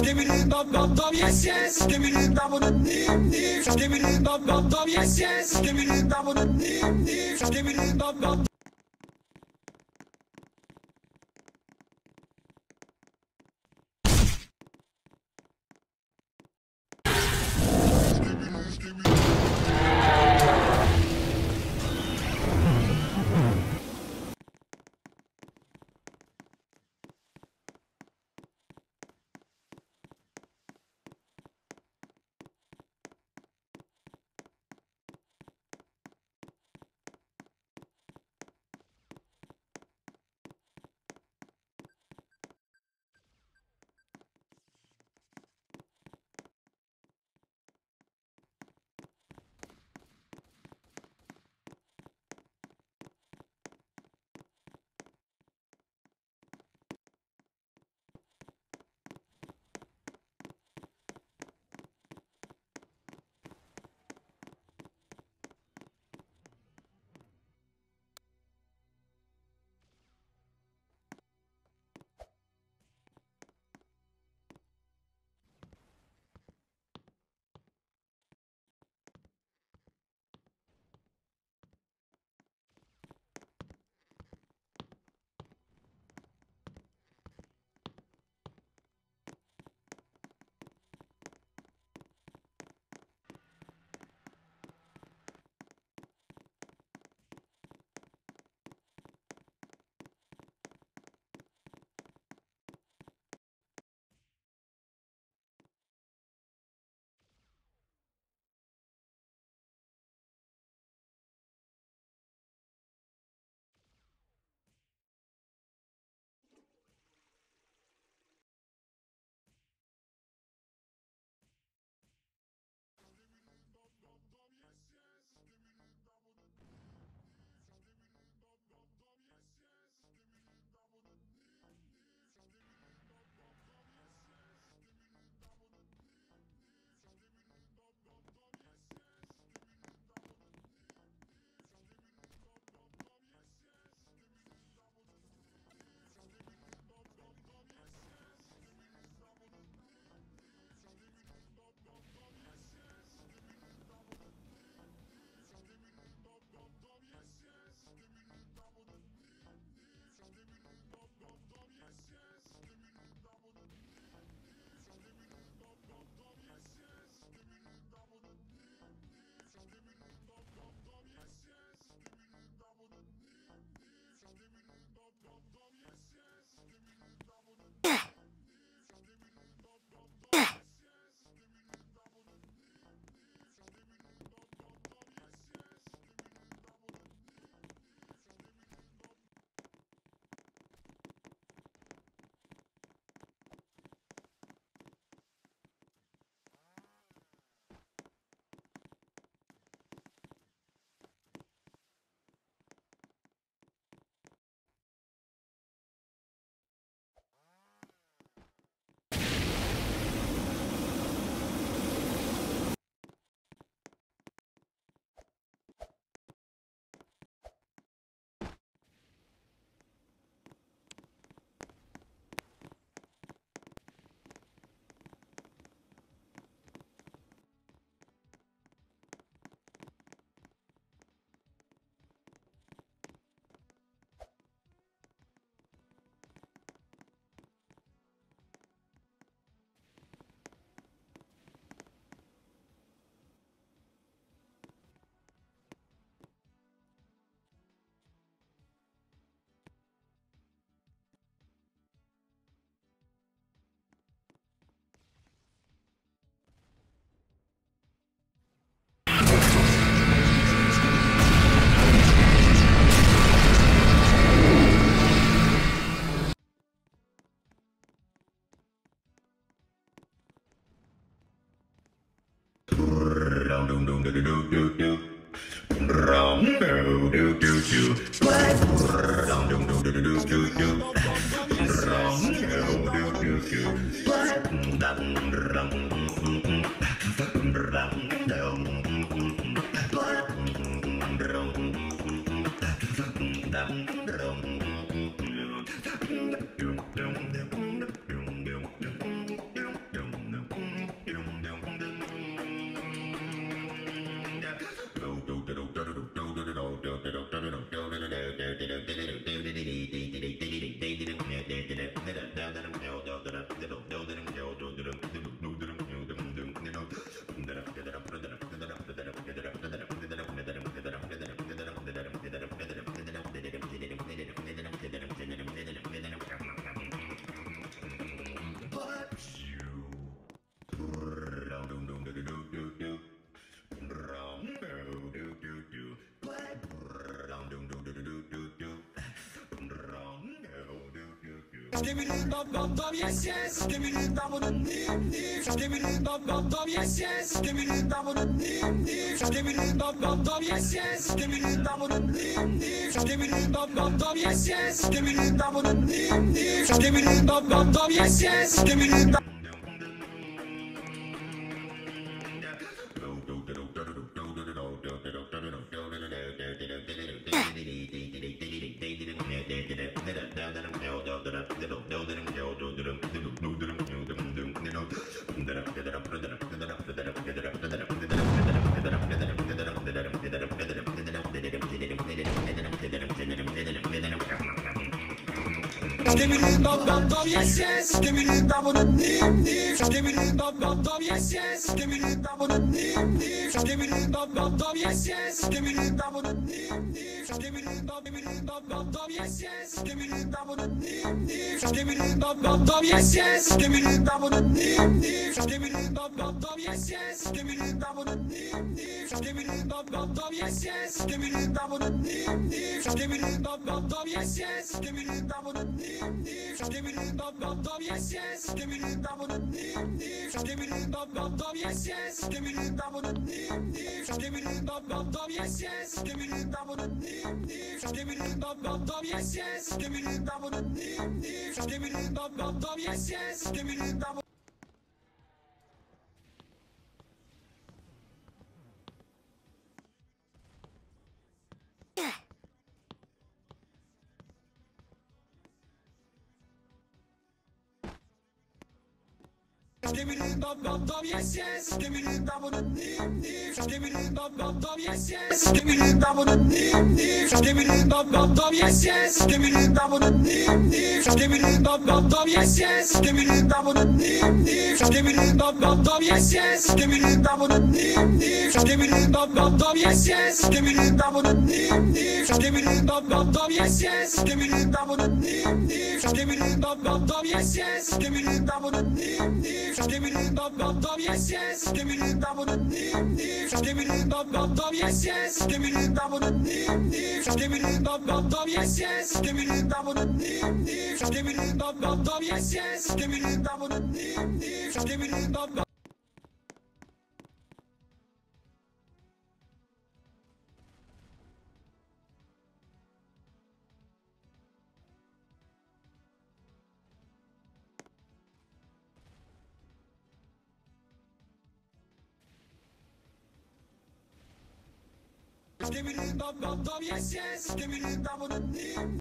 Skibbity dum dum dum, yes yes. Skibbity dum dum dim dim. Skibbity dum dum dum, yes yes. Skibbity dum dum dim dim. Skibbity dum dum. The dum dum dum, yes yes. Dim dim. Give me the dum dum dum, yes yes. Dim dim. Give me the dum dum dum, yes yes. Dim dim. Give me the dum dum dum, yes yes. Dim dim. Give me the dum dum dum, yes yes. Give me the dum dum dum, yes yes. Dum dim dim. Give me the dum dum dum, yes yes. Dum dim dim. Give me the dum dum dum, yes yes. Give me the dum, give me the dum dum dum, yes yes. Dum dim dim. Give me the dum dum dum, yes yes. Dum dim dim. Give me the dum dum dum, yes yes. Give me the dum, yes yes. Dum dim dim. Give me the dum dum dum, yes yes. Dum dim dim. Give me the dum dum dum, yes yes. Dum dim dim. Give me the dum dum dum, yes yes. Dum dim dim. Give me the dum dum dum, yes yes. Give me the dum dum dim dim. Give me the dum dum dum, yes yes. Give me the dum dum dim dim. Give me dum dum dum, yes yes. Give me the dum Give me the dum dum dum, yes yes. The dum dum dim. Give me the dum dum dum, yes yes. The dum dum dim. Give me the dum dum dum, yes yes. The dum dum dim. Give me the dum dum dum, yes yes. The dum dum dim. Give me the dum dum dum, yes yes. The dum dum dim. Give me the dum dum dum, yes yes. The dum dum dim. Give me the dum dum dum, yes yes. Me the dum dum dim dim. Give dum dum dum, yes yes. Give me the dum dum dim dim. Give me the dum dum dum, yes yes. Give me the dum dum dim dim. Give me the dum dum dum, yes yes. Give me the dum dum dim dim. Give me the dum dum dum, yes yes. Give me the dum dum dim dim.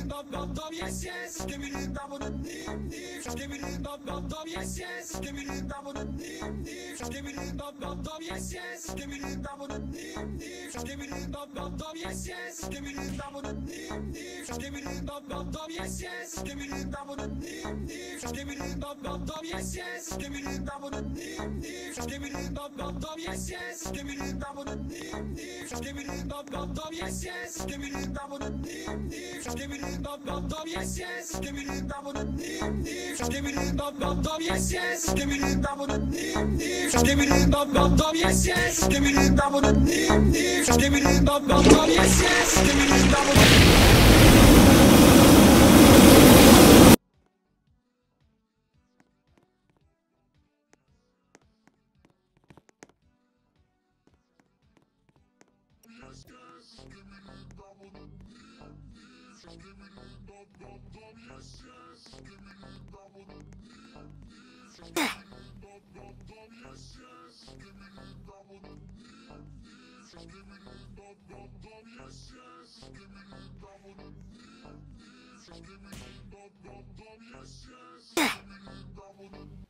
The dum dum dum, yes yes. The dum dum Give me the dum dum dum, yes yes. Dum dum dim. Give me the dum dum dum, yes yes. Dum dim dim. Give me the dum dum dum, yes yes. Dum dim dim. Give me the dum dum dum, yes yes. Dum dim dim. Give me the dum dum dum, yes yes. Dum dim dim. Give me the dum dum dum, yes yes. Dum dim dim. Give me the dum dum dum, yes yes. Give me the dum dum dim it dum dum dum yes yes. Give me it dum dum nim nim. Give me it dum dum dum yes yes. Give me it dum dum nim nim. Give me it dum dum dum yes yes. Give me it dum dum nim nim. Give me it dum dum dum yes yes. Give me it dum dum. Yes, yes, give me the double the Give yes. Give me the dum dum dum yes yes. Give me the give me, dum yes. Give me the dum dum dum yes yes. Give me the give me, dum yes. Give me the dum dum dum yes yes. Give me the give me, dum yes. Give me the dum dum dum yes yes. Give me the dum dum.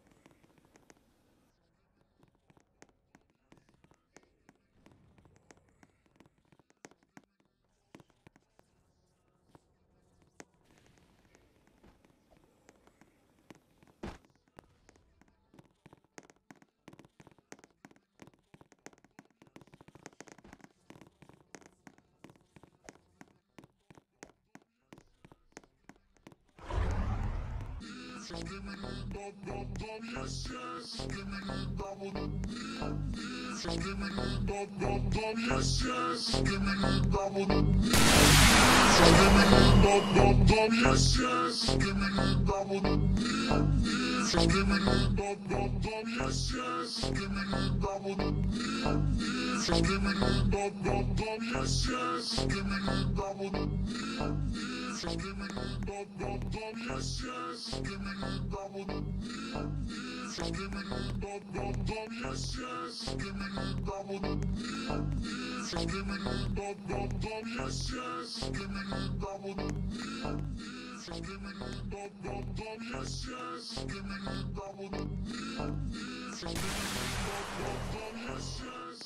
yes Give me the dum dum dum yes yes Give me the dum on the knee knee Give me the dum dum dum yes yes Give me the dum on the knee Give me the dum dum dum yes yes Give me the dum on the knee knee Give me the dum dum dum yes yes Give me the dum on the knee knee Give me the dum dum dum yes yes Give me the dum on the knee yes Give me the dum dum dum yes yes. Give me the dum dum dum yes. Give me the dum dum dum yes yes. Give me the dum dum dum yes. Give me the dum dum dum yes yes. Give me the dum dum dum yes. Give me the dum dum dum yes yes. Give me the dum dum dum yes. Give me the dum dum dum yes yes.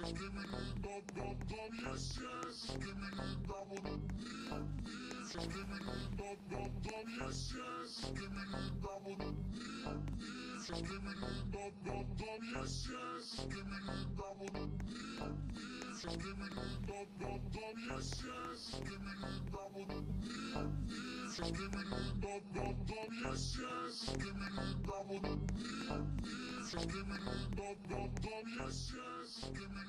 yes. Give me the dub dub dub yes yes. Give me the double the yes yes. Give me the dub dub dub yes yes. Give me the double the yes yes. Give me the dub dub dub yes yes. Give me the double the yes yes. Give me the dub dub dub yes yes. Give me the double the yes yes. Give me the dub dub dub yes yes. Give me the double the yes yes. Give me the dub dub dub yes yes. Give me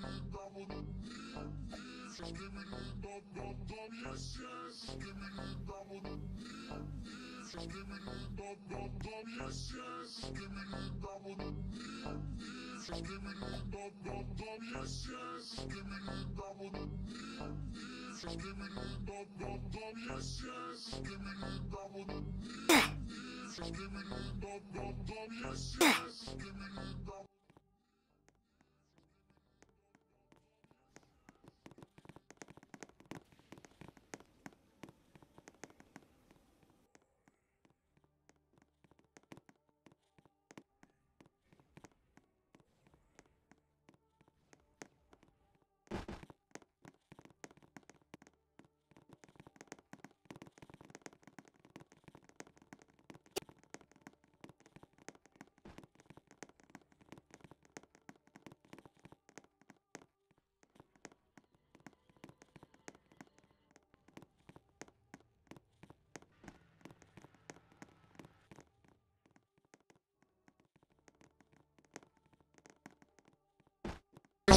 Yes, yes,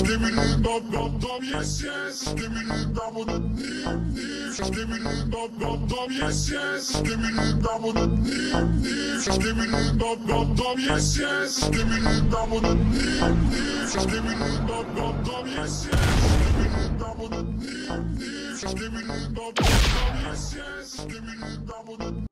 Stimulin dam dam dam yes yes. Stimulin damının nim nim. Stimulin dam dam dam yes yes. Stimulin damının nim nim. Stimulin dam dam dam yes yes. Stimulin damının nim nim. Stimulin dam dam dam yes yes. Stimulin damının nim nim. Stimulin dam dam dam yes yes. Stimulin damının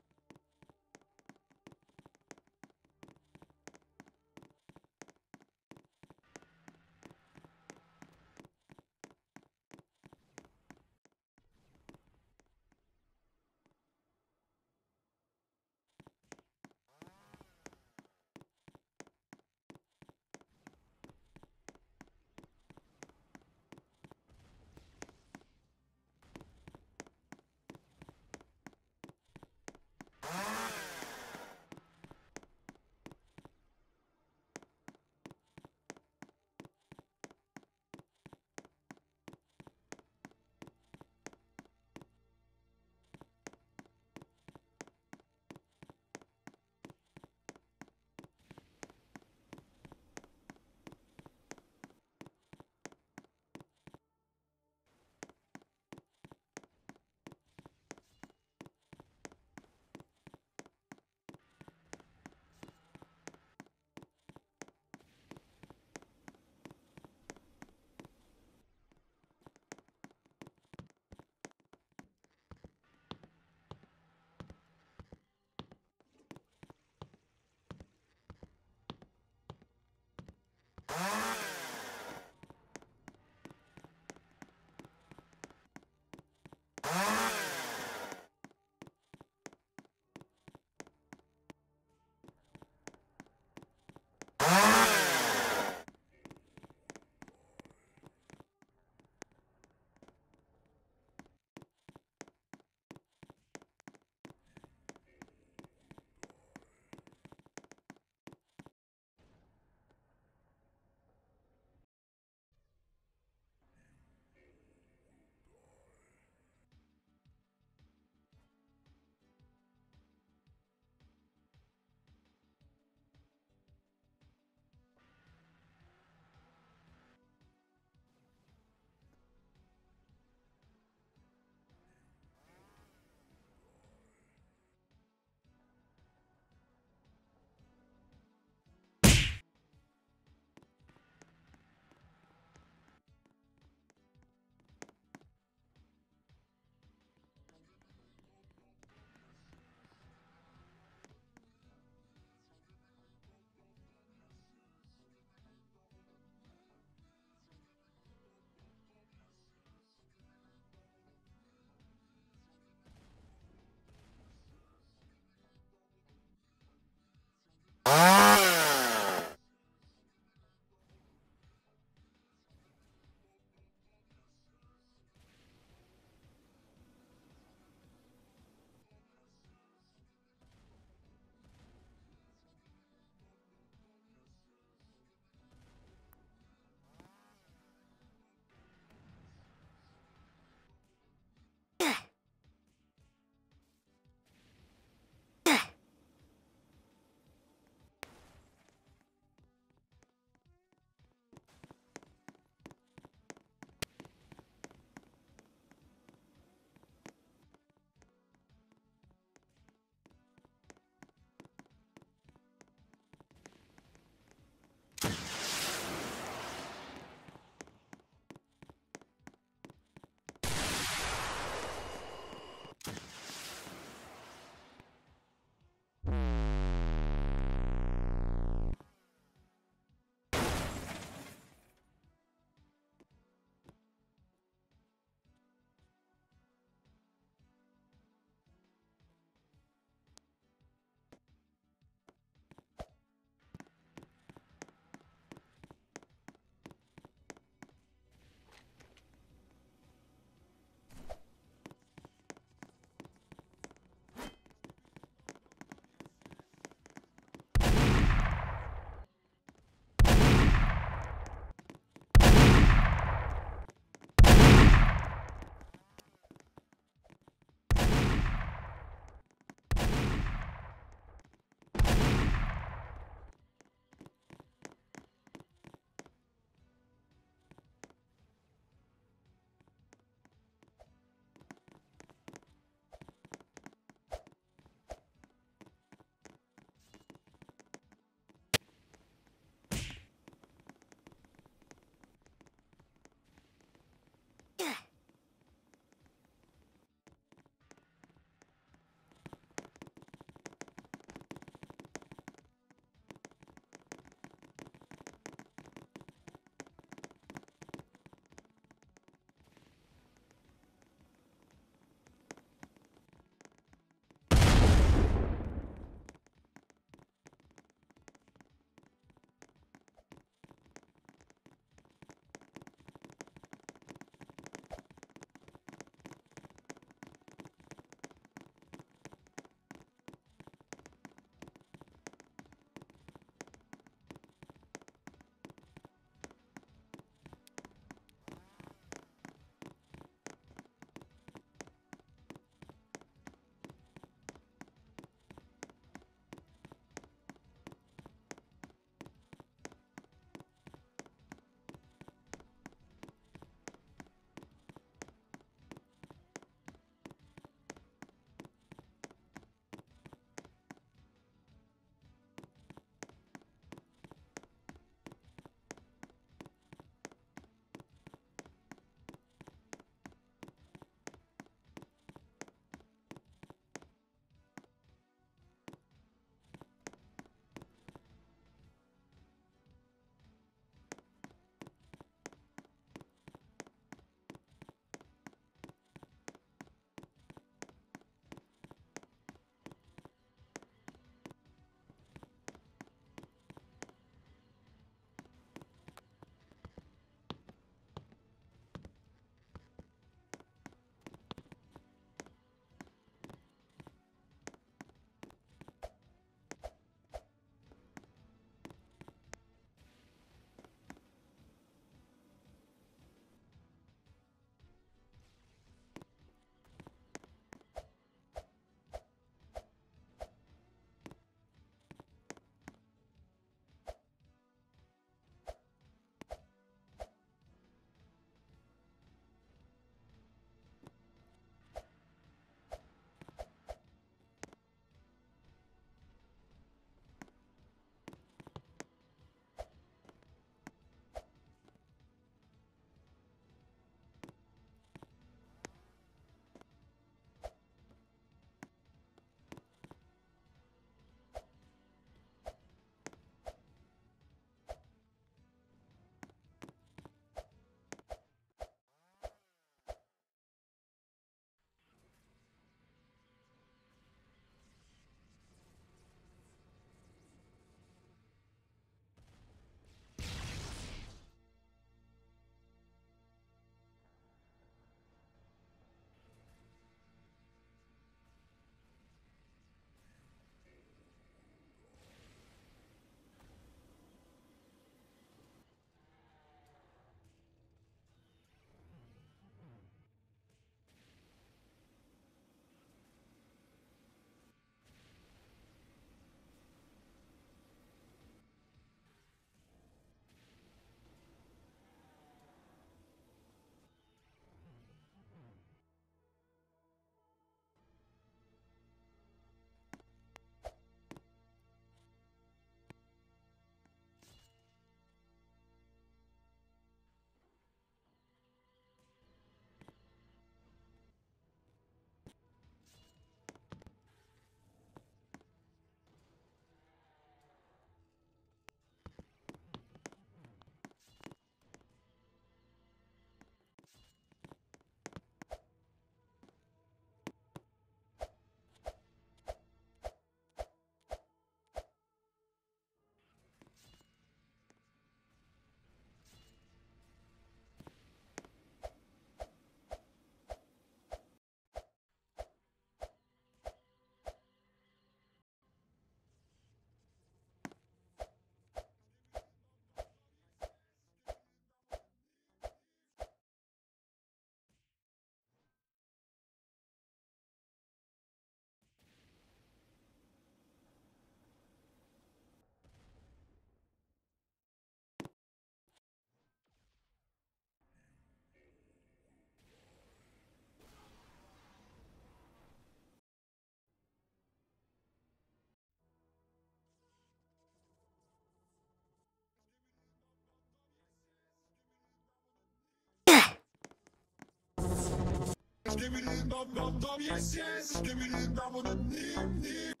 Give me the dum dum dum, yes yes. Give me the Skibbity dum dum